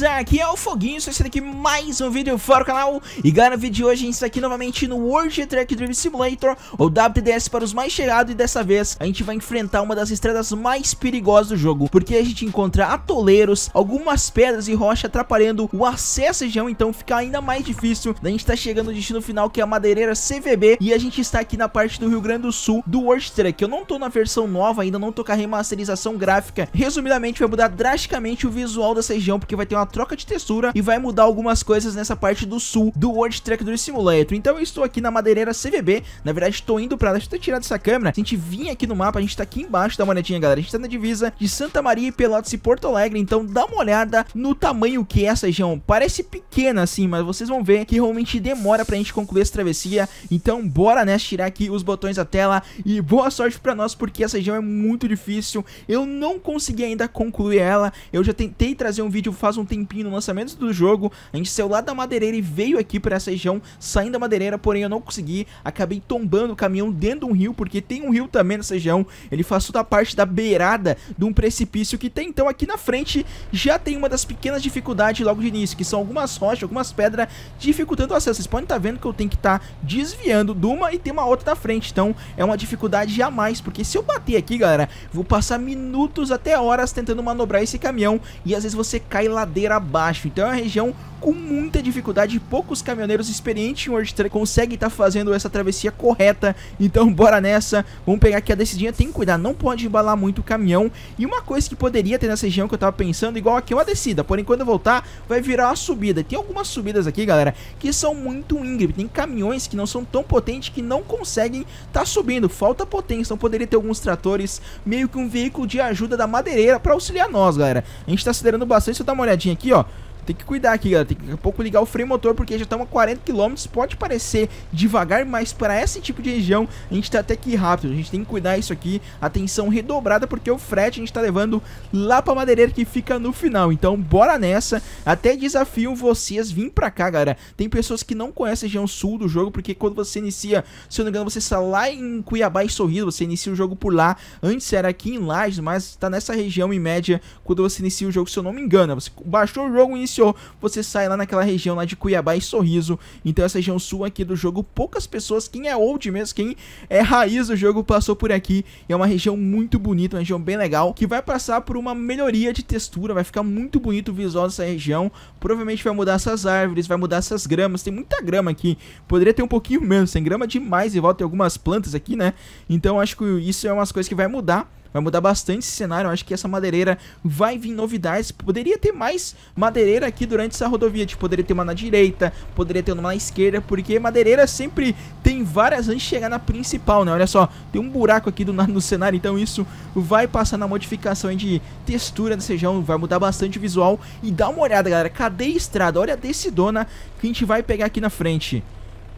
beleza? Aqui é o Foguinho, estou aqui mais um vídeo fora do canal. E galera, no vídeo de hoje a gente está aqui novamente no World Truck Drive Simulator Ou WTDS para os mais chegados. E dessa vez a gente vai enfrentar uma das estradas mais perigosas do jogo Porque a gente encontra atoleiros, algumas pedras e rocha atrapalhando o acesso à região. Então fica ainda mais difícil A gente está chegando no destino final que é a madeireira CVB E a gente está aqui na parte do Rio Grande do Sul do World Truck. Eu não estou na versão nova ainda, não estou com a remasterização gráfica. Resumidamente vai mudar drasticamente o visual dessa região Porque vai ter uma troca de textura e vai mudar algumas coisas nessa parte do sul do World do Simulator. Então eu estou aqui na madeireira CVB, na verdade estou indo pra lá, deixa eu tirar dessa câmera, a gente vir aqui no mapa, a gente tá aqui embaixo, dá uma olhadinha galera, a gente tá na divisa de Santa Maria, Pelotas e Porto Alegre, então dá uma olhada no tamanho que é essa região, parece pequena assim, mas vocês vão ver que realmente demora pra gente concluir essa travessia, então bora né, tirar aqui os botões da tela. E boa sorte pra nós, porque essa região é muito difícil, eu não consegui ainda concluir ela, eu já tentei trazer um vídeo faz um tempinho no lançamento do jogo, a gente saiu lá da madeireira e veio aqui para essa região, saindo da madeireira, porém eu não consegui, acabei tombando o caminhão dentro de um rio, porque tem um rio também nessa região, ele faz toda a parte da beirada de um precipício que tem, então aqui na frente já tem uma das pequenas dificuldades logo de início, que são algumas rochas, algumas pedras dificultando o acesso, vocês podem estar tá vendo que eu tenho que estar tá desviando de uma e tem uma outra na frente, então é uma dificuldade jamais, porque se eu bater aqui galera, vou passar minutos até horas tentando manobrar esse caminhão e às vezes você cai ladeira abaixo, então é uma região com muita dificuldade, poucos caminhoneiros experientes em World Truck conseguem estar tá fazendo essa travessia correta, então bora nessa, vamos pegar aqui a descidinha, tem que cuidar, não pode embalar muito o caminhão, e uma coisa que poderia ter nessa região que eu tava pensando, igual aqui é uma descida, porém quando eu voltar vai virar uma subida, tem algumas subidas aqui galera, que são muito íngreme, tem caminhões que não são tão potentes que não conseguem estar tá subindo, falta potência, então poderia ter alguns tratores, meio que um veículo de ajuda da madeireira para auxiliar nós galera, a gente tá acelerando bastante, eu dar uma olhadinha aqui ó, tem que cuidar aqui, galera. Tem que daqui a pouco ligar o freio motor, porque já estamos a 40 km. Pode parecer devagar, mas para esse tipo de região, a gente está até que rápido. A gente tem que cuidar isso aqui. Atenção redobrada, porque o frete a gente está levando lá para madeireira que fica no final. Então, bora nessa. Até desafio vocês vir para cá, galera. Tem pessoas que não conhecem a região sul do jogo, porque quando você inicia, se eu não me engano, você está lá em Cuiabá e Sorriso. Você inicia o jogo por lá. Antes era aqui em Lages, mas está nessa região em média quando você inicia o jogo, se eu não me engano. Você baixou o jogo, iniciou iniciou, você sai lá naquela região lá de Cuiabá e Sorriso. Então essa região sul aqui do jogo, poucas pessoas, quem é old mesmo, quem é raiz do jogo passou por aqui. E é uma região muito bonita, uma região bem legal, que vai passar por uma melhoria de textura, vai ficar muito bonito o visual dessa região. Provavelmente vai mudar essas árvores, vai mudar essas gramas, tem muita grama aqui. Poderia ter um pouquinho menos, tem grama demais e volta tem algumas plantas aqui, né? Então acho que isso é umas coisas que vai mudar. Vai mudar bastante esse cenário. Eu acho que essa madeireira vai vir novidades. Poderia ter mais madeireira aqui durante essa rodovia. Tipo, poderia ter uma na direita, poderia ter uma na esquerda. Porque madeireira sempre tem várias antes de chegar na principal, né? Olha só, tem um buraco aqui do nada no cenário. Então isso vai passar na modificação de textura dessa região. Vai mudar bastante o visual. E dá uma olhada, galera. Cadê a estrada? Olha a decidona que a gente vai pegar aqui na frente.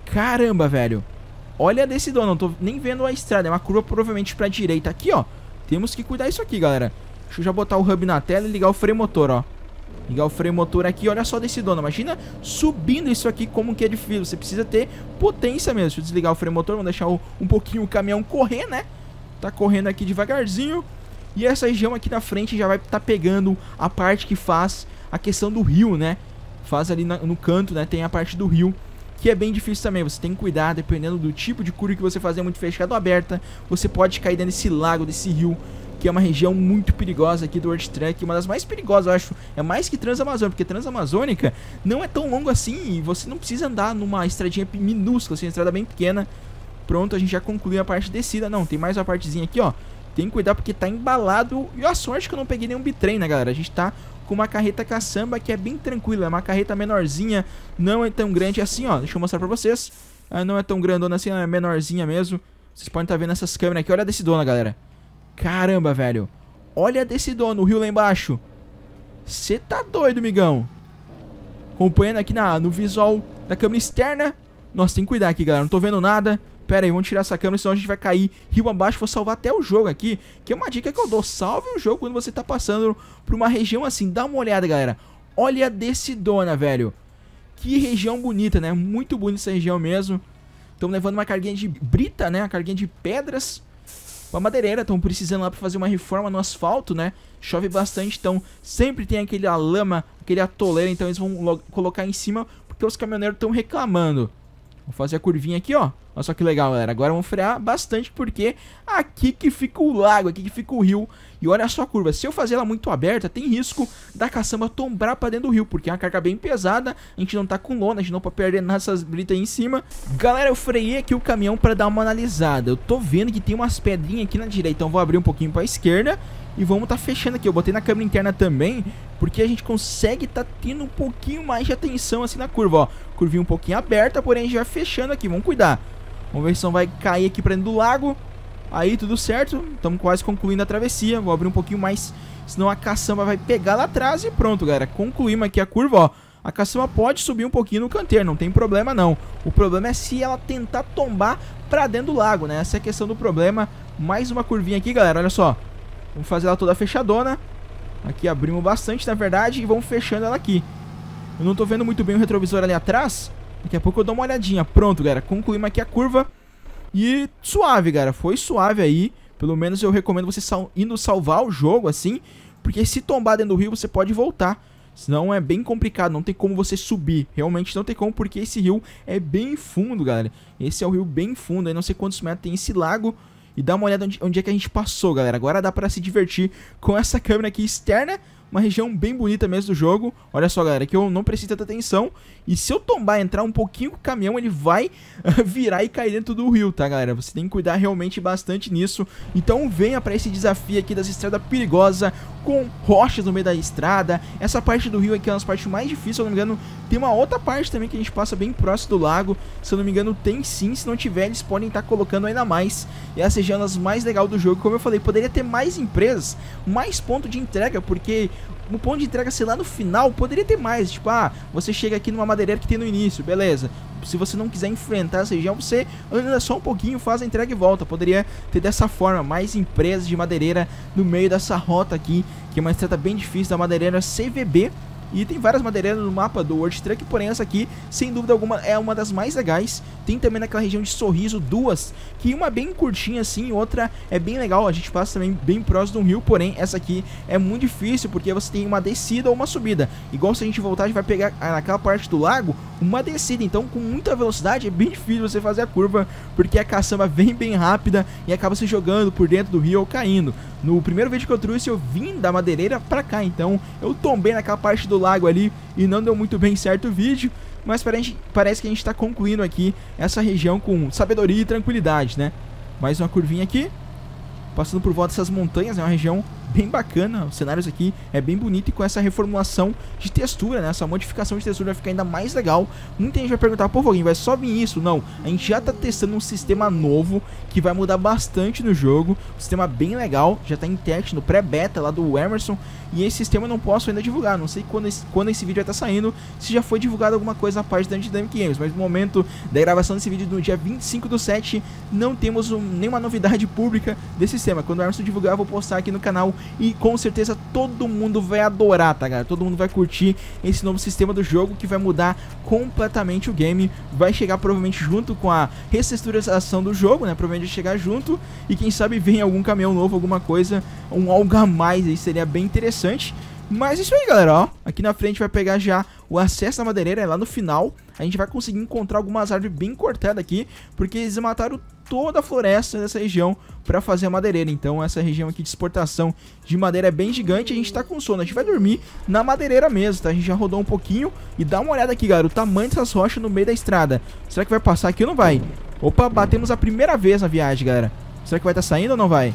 Caramba, velho. Olha a decidona, não tô nem vendo a estrada. É uma curva provavelmente pra direita. Aqui, ó. Temos que cuidar isso aqui, galera. Deixa eu já botar o hub na tela e ligar o freio motor, ó. Ligar o freio motor aqui, olha só desse dono. Imagina subindo isso aqui como que é difícil. Você precisa ter potência mesmo. Deixa eu desligar o freio motor, vamos deixar o, um pouquinho o caminhão correr, né? Tá correndo aqui devagarzinho. E essa região aqui na frente já vai estar tá pegando a parte que faz a questão do rio, né? Faz ali na, no canto, né? Tem a parte do rio que é bem difícil também. Você tem que cuidar, dependendo do tipo de cura que você fazer muito fechado ou aberta, você pode cair dentro desse lago, desse rio, que é uma região muito perigosa aqui do World Truck, uma das mais perigosas, eu acho. É mais que Transamazônica, porque Transamazônica não é tão longo assim e você não precisa andar numa estradinha minúscula, assim, uma estrada bem pequena. Pronto, a gente já concluiu a parte de descida. Não, tem mais uma partezinha aqui, ó. Tem que cuidar porque tá embalado. E a sorte que eu não peguei nenhum bitrem, né, galera? A gente tá com uma carreta caçamba que é bem tranquila, é uma carreta menorzinha, não é tão grande assim, ó. Deixa eu mostrar pra vocês. Ah, não é tão grandona assim, é menorzinha mesmo. Vocês podem estar tá vendo essas câmeras aqui. Olha desse dono, galera. Caramba, velho. Olha desse dono, o rio lá embaixo. Você tá doido, migão. Acompanhando aqui na, no visual da câmera externa. Nossa, tem que cuidar aqui, galera. Não tô vendo nada. Pera aí, vamos tirar essa câmera, senão a gente vai cair rio abaixo. Vou salvar até o jogo aqui, que é uma dica que eu dou. Salve o jogo quando você tá passando por uma região assim. Dá uma olhada, galera. Olha desse dona, velho. Que região bonita, né? Muito bonita essa região mesmo. Estamos levando uma carguinha de brita, né? Uma carguinha de pedras. Uma madeireira, estão precisando lá para fazer uma reforma no asfalto, né? Chove bastante, então sempre tem aquele a lama, aquele atoleiro, então eles vão colocar em cima porque os caminhoneiros estão reclamando. Vou fazer a curvinha aqui, ó. Olha só que legal, galera. Agora vamos frear bastante porque aqui que fica o lago, aqui que fica o rio. E olha só a curva. Se eu fazer ela muito aberta, tem risco da caçamba tombar pra dentro do rio, porque é uma carga bem pesada. A gente não tá com lona, a gente não pode perder nessas britas aí em cima. Galera, eu freiei aqui o caminhão pra dar uma analisada. Eu tô vendo que tem umas pedrinhas aqui na direita, então vou abrir um pouquinho pra esquerda. E vamos tá fechando aqui. Eu botei na câmera interna também, porque a gente consegue tá tendo um pouquinho mais de atenção assim na curva, ó. Curvinha um pouquinho aberta, porém vai fechando aqui. Vamos cuidar. Vamos ver se não vai cair aqui pra dentro do lago. Aí tudo certo. Estamos quase concluindo a travessia. Vou abrir um pouquinho mais, senão a caçamba vai pegar lá atrás e pronto, galera. Concluímos aqui a curva, ó. A caçamba pode subir um pouquinho no canteiro, não tem problema não. O problema é se ela tentar tombar pra dentro do lago, né? Essa é a questão do problema. Mais uma curvinha aqui, galera, olha só. Vamos fazer ela toda fechadona. Aqui abrimos bastante, na verdade, e vamos fechando ela aqui. Eu não tô vendo muito bem o retrovisor ali atrás. Daqui a pouco eu dou uma olhadinha. Pronto, galera. Concluímos aqui a curva. E suave, galera. Foi suave aí. Pelo menos eu recomendo você sal indo salvar o jogo, assim. Porque se tombar dentro do rio, você pode voltar. Senão é bem complicado, não tem como você subir. Realmente não tem como, porque esse rio é bem fundo, galera. Esse é o rio bem fundo, aí não sei quantos metros tem esse lago. E dá uma olhada onde, onde é que a gente passou, galera. Agora dá pra se divertir com essa câmera aqui externa uma região bem bonita mesmo do jogo. Olha só, galera, que eu não preciso tanta atenção. E se eu tombar, entrar um pouquinho com o caminhão, ele vai virar e cair dentro do rio, tá, galera? Você tem que cuidar realmente bastante nisso. Então venha para esse desafio aqui das estradas perigosas, com rochas no meio da estrada. Essa parte do rio aqui é uma das partes mais difíceis, se eu não me engano. Tem uma outra parte também que a gente passa bem próximo do lago. Se eu não me engano, tem sim. Se não tiver, eles podem estar tá colocando ainda mais. E essa região é uma das mais legais do jogo. Como eu falei, poderia ter mais empresas, mais ponto de entrega, porque o ponto de entrega ser lá no final, poderia ter mais. Tipo, ah, você chega aqui numa madeireira que tem no início, beleza. Se você não quiser enfrentar essa região, você anda só um pouquinho, faz a entrega e volta. Poderia ter dessa forma mais empresas de madeireira no meio dessa rota aqui, que é uma estrada bem difícil da madeireira CVB. E tem várias madeireiras no mapa do World Truck, porém essa aqui, sem dúvida alguma, é uma das mais legais. Tem também naquela região de Sorriso duas, que uma bem curtinha assim, outra é bem legal. A gente passa também bem próximo de um rio, porém essa aqui é muito difícil, porque você tem uma descida ou uma subida. Igual se a gente voltar, a gente vai pegar naquela parte do lago, uma descida. Então com muita velocidade é bem difícil você fazer a curva, porque a caçamba vem bem rápida e acaba se jogando por dentro do rio ou caindo. No primeiro vídeo que eu trouxe, eu vim da madeireira pra cá, então eu tombei naquela parte do lago ali e não deu muito bem certo o vídeo. Mas parece que a gente tá concluindo aqui essa região com sabedoria e tranquilidade, né? Mais uma curvinha aqui, passando por volta dessas montanhas, é uma região bem bacana, os cenários aqui é bem bonito e com essa reformulação de textura, né, essa modificação de textura vai ficar ainda mais legal. Muita gente vai perguntar, pô, Voguinho, vai só vir isso? Não, a gente já tá testando um sistema novo que vai mudar bastante no jogo, um sistema bem legal, já tá em teste no pré-beta lá do Emerson, e esse sistema eu não posso ainda divulgar, não sei quando esse, quando esse vídeo vai estar tá saindo, se já foi divulgado alguma coisa na parte da Dynamic Games, mas no momento da gravação desse vídeo, no dia 25 do 7, não temos um, nenhuma novidade pública desse sistema. Quando o Emerson divulgar, eu vou postar aqui no canal e com certeza todo mundo vai adorar, tá, galera? Todo mundo vai curtir esse novo sistema do jogo que vai mudar completamente o game. Vai chegar provavelmente junto com a reestruturação do jogo, né? Provavelmente chegar junto e quem sabe vem algum caminhão novo, alguma coisa, um algo a mais aí, seria bem interessante. Mas isso aí, galera, ó. Aqui na frente vai pegar já o acesso à madeireira, é lá no final. A gente vai conseguir encontrar algumas árvores bem cortadas aqui, porque eles mataram toda a floresta dessa região para fazer a madeireira. Então essa região aqui de exportação de madeira é bem gigante, a gente tá com sono. A gente vai dormir na madeireira mesmo, tá? A gente já rodou um pouquinho e dá uma olhada aqui, galera, o tamanho dessas rochas no meio da estrada. Será que vai passar aqui ou não vai? Opa, batemos a primeira vez na viagem, galera. Será que vai estar tá saindo ou não vai?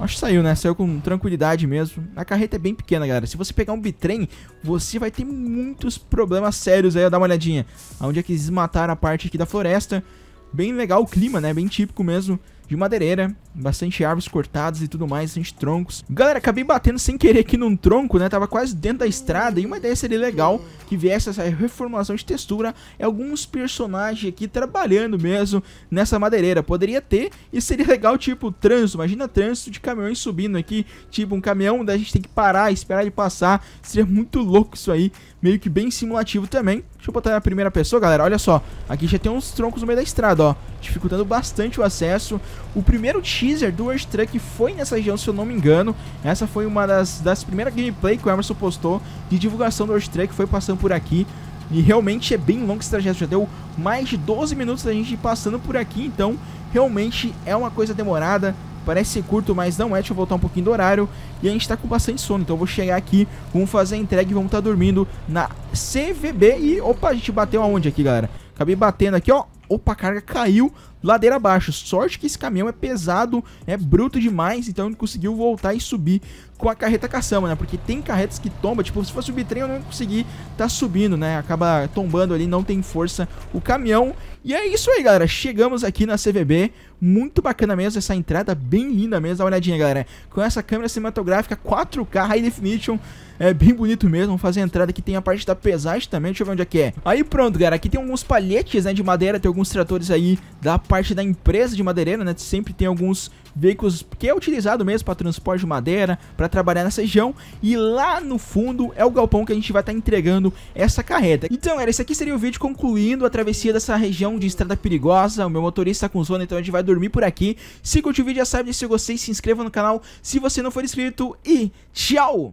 Acho que saiu, né? Saiu com tranquilidade mesmo. A carreta é bem pequena, galera. Se você pegar um bitrem, você vai ter muitos problemas sérios aí. Dá uma olhadinha. Onde é que eles mataram a parte aqui da floresta. Bem legal o clima, né? Bem típico mesmo de madeireira, bastante árvores cortadas e tudo mais, bastante troncos. Galera, acabei batendo sem querer aqui num tronco, né? Tava quase dentro da estrada e uma ideia seria legal que viesse essa reformulação de textura e alguns personagens aqui trabalhando mesmo nessa madeireira. Poderia ter e seria legal, tipo, trânsito. Imagina trânsito de caminhões subindo aqui, tipo um caminhão da gente tem que parar, esperar ele passar. Seria muito louco isso aí, meio que bem simulativo também. Deixa eu botar na primeira pessoa, galera. Olha só, aqui já tem uns troncos no meio da estrada, ó. dificultando bastante o acesso. O primeiro teaser do World Truck foi nessa região, se eu não me engano. Essa foi uma das, das primeiras gameplay que o Emerson postou de divulgação do World Truck, foi passando por aqui. E realmente é bem longo esse trajeto, já deu mais de 12 minutos da gente passando por aqui, então realmente é uma coisa demorada. Parece ser curto, mas não é. Deixa eu voltar um pouquinho do horário. E a gente tá com bastante sono. Então eu vou chegar aqui, vamos fazer a entrega e vamos estar tá dormindo na CVB. E opa, a gente bateu aonde aqui, galera? Acabei batendo aqui, ó. Opa, a carga caiu ladeira abaixo. Sorte que esse caminhão é pesado, é bruto demais, então ele conseguiu voltar e subir com a carreta caçamba, né? Porque tem carretas que tombam, tipo, se fosse subir trem eu não consegui tá subindo, né? Acaba tombando ali, não tem força o caminhão. E é isso aí, galera. Chegamos aqui na CVB. Muito bacana mesmo essa entrada, bem linda mesmo. Dá uma olhadinha, galera. Com essa câmera cinematográfica 4K High Definition. É bem bonito mesmo. Vamos fazer a entrada aqui. Tem a parte da pesagem também. Deixa eu ver onde é que é. Aí pronto, galera. Aqui tem alguns palhetes né, de madeira. Tem alguns tratores aí da parte da empresa de madeireira, né? Sempre tem alguns veículos que é utilizado mesmo para transporte de madeira, para trabalhar nessa região. E lá no fundo é o galpão que a gente vai estar tá entregando essa carreta. Então, galera, esse aqui seria o vídeo concluindo a travessia dessa região de estrada perigosa. O meu motorista está com sono, então a gente vai dormir por aqui. Se curtiu o vídeo, já sabe, se gostei, se inscreva no canal se você não for inscrito e tchau!